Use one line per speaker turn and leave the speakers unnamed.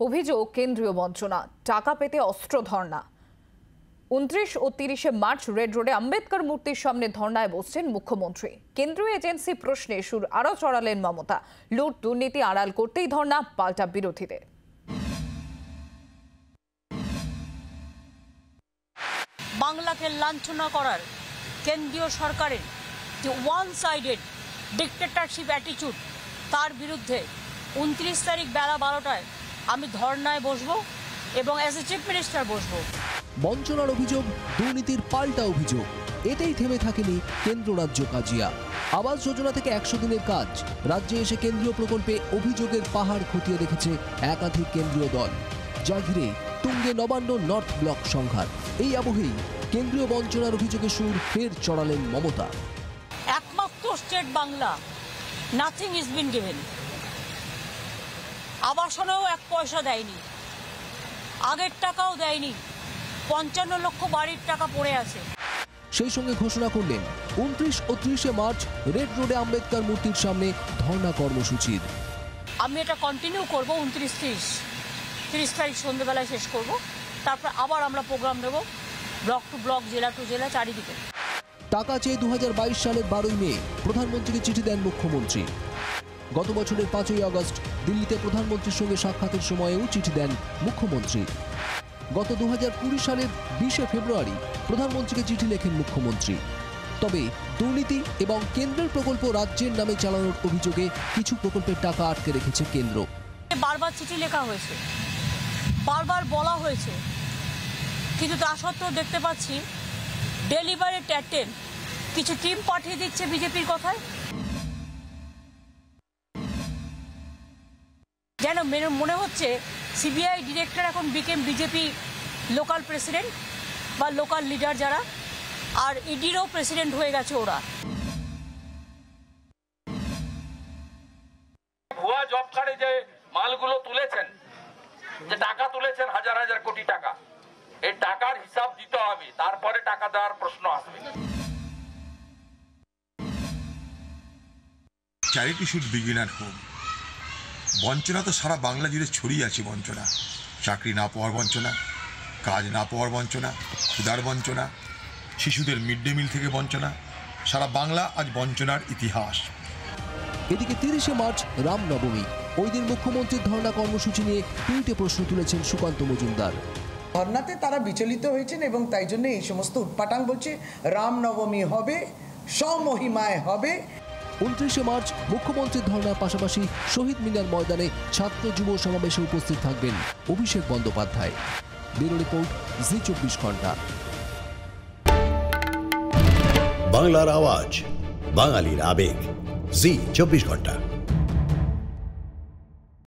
অভিযোগ, কেন্দ্রীয় বঞ্চনা টাকা পেতে অস্ত্র ধর্ণা। উনত্রিশ ও তিরিশে মার্চ রেড রোডে আম্বেদকর মূর্তির সামনে ধর্নায় বসছেন মুখ্যমন্ত্রী। কেন্দ্রীয় এজেন্সি প্রশ্নে সুর আরও চড়ালেন মমতা। লুট দুর্নীতি আড়াল করতেই ধর্ণা, পাল্টা বিরোধীদের।
বাংলাকে লাঞ্ছনা করার কেন্দ্রীয় সরকারের যে ওয়ান সাইডেড ডিক্টেটারশিপ অ্যাটিচিউড তার বিরুদ্ধে উনত্রিশ তারিখ বেলা বারোটায় আমি ধর্নায় বসবো এবং অ্যাজ এ চিফ মিনিস্টার বসবো।
বঞ্চনার অভিযোগ দুর্নীতির পাল্টা অভিযোগ। এতেই থেমে থাকেনি কেন্দ্র রাজ্য কাজিয়া। আবাস যোজনা থেকে একশো দিনের কাজ। রাজ্যে এসে কেন্দ্রীয় প্রকল্পে অভিযোগের পাহাড় খতিয়ে দেখেছে একাধিক কেন্দ্রীয় দল। যা ঘিরে তুঙ্গে নবান্ন নর্থ ব্লক সংঘাত। এই আবহেই কেন্দ্রীয় বঞ্চনার অভিযোগে সুর ফের চড়ালেন মমতা।
একমাত্র state Bangla. Nothing is been given আবাসনেও এক পয়সা দেয়নি। আগের টাকাও দেয়নি। পঞ্চান্ন লক্ষ বাড়ির টাকা পড়ে আছে।
সেই সঙ্গে ঘোষণা করলেন উনত্রিশ ও ত্রিশে মার্চ রেড রোডে আম্বেদকর মূর্তির সামনে ধর্ণা কর্মসূচির।
আমি এটা কন্টিনিউ করব উনত্রিশ তিরিশ। তিরিশ তারিখ সন্ধ্যেবেলায় শেষ করব। তারপর আবার আমরা প্রোগ্রাম দেব ব্লক টু ব্লক জেলা টু জেলা চারিদিকে।
টাকা চেয়ে দু হাজার বাইশ সালের বারোই মে প্রধানমন্ত্রীকে চিঠি দেন মুখ্যমন্ত্রী। গত বছরের পাঁচই আগস্ট দিল্লিতে প্রধানমন্ত্রীর সঙ্গে সাক্ষাতের সময়েও চিঠি দেন মুখ্যমন্ত্রী। গত দু হাজার কুড়ি সালের বিশে ফেব্রুয়ারি প্রধানমন্ত্রীকে চিঠি লেখেন মুখ্যমন্ত্রী। তবে দুর্নীতি এবং কেন্দ্রের প্রকল্প রাজ্যের নামে চালানোর অভিযোগে কিছু প্রকল্পের টাকা আটকে রেখেছে কেন্দ্র।
বারবার চিঠি লেখা হয়েছে। বারবার বলা হয়েছে। কিন্তু তা সত্ত্বেও দেখতে পাচ্ছি, ডেলিভারি ট্যাটেন কিছু টিম পাঠিয়ে দিচ্ছে বিজেপির কথায়। যেন মেনে- মনে হচ্ছে সিবিআই ডিরেক্টর এখন বিকেম বিজেপি লোকাল প্রেসিডেন্ট বা লোকাল লিডার যারা আর ইডিরও প্রেসিডেন্ট হয়ে গেছে ওরা।
ভুয়া জব কার্ডে যে মালগুলো তুলেছেন যে টাকা তুলেছেন হাজার হাজার কোটি টাকা এই টাকার হিসাব দিতে হবে তারপরে টাকা দেওয়ার প্রশ্ন আসবে।
Charity should begin at home বঞ্চনা তো সারা বাংলা জুড়ে ছড়িয়ে আছে বঞ্চনা। চাকরি না পাওয়ার বঞ্চনা কাজ না পাওয়ার বঞ্চনা ক্ষুধার বঞ্চনা শিশুদের মিড ডে মিল থেকে বঞ্চনা সারা বাংলা আজ বঞ্চনার ইতিহাস।
এদিকে তিরিশে মার্চ রামনবমী। ওই দিন মুখ্যমন্ত্রীর ধর্ণা কর্মসূচি নিয়ে তিনটে প্রশ্ন তুলেছেন সুকান্ত মজুমদার।
ধর্নাতে তারা বিচলিত হয়েছেন এবং তাই জন্য এই সমস্ত উৎপাটাং বলছে রামনবমী হবে স্বমহিমায় হবে।
উনত্রিশে মার্চ মুখ্যমন্ত্রীর ধর্নার পাশাপাশি শহীদ মিনার ময়দানে ছাত্র যুব সমাবেশে উপস্থিত থাকবেন Abhishek Bandyopadhyay. Bureau report, Zee চব্বিশ ঘণ্টা।
বাংলার আওয়াজ, বাঙালির আবেগ, জি চব্বিশ ঘণ্টা।